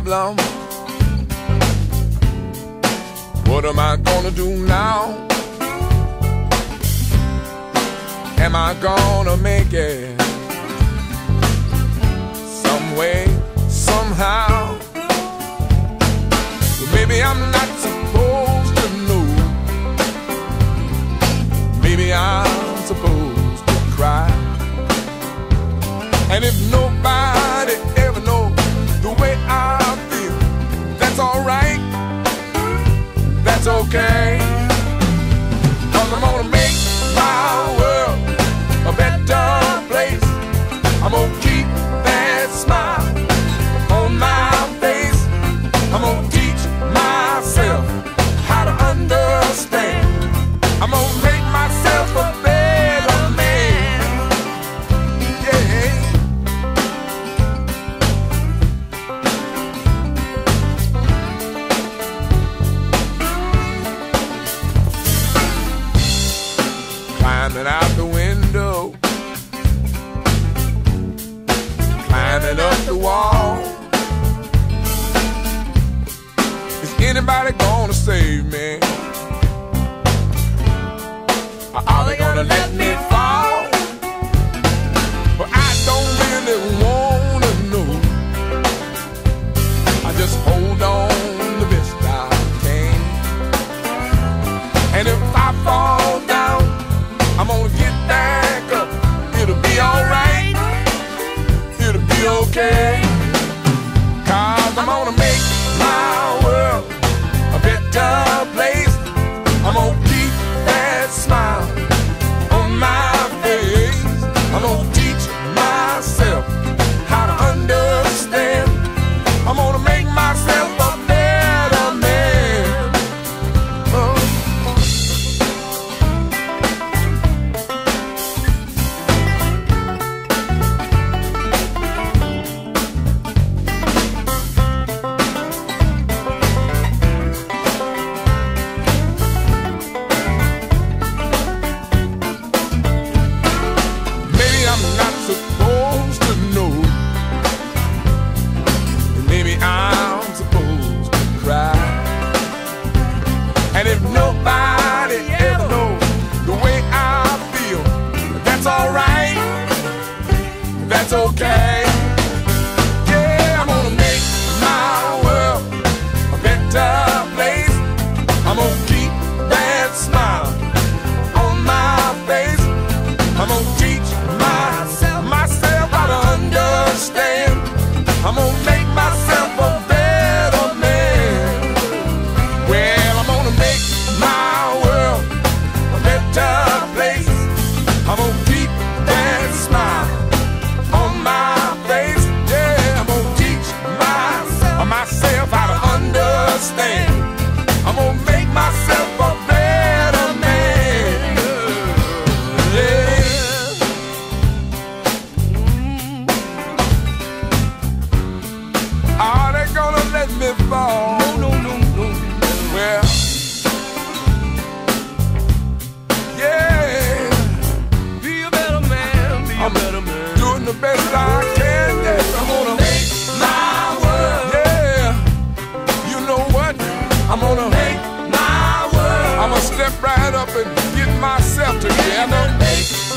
problem. What am I gonna do now? Am I gonna make it? Some way, somehow. Maybe I'm not supposed to know. Maybe I'm supposed to cry. And if no climbing out the window, climbing up the wall. Is anybody gonna save me? Are they gonna let me? together.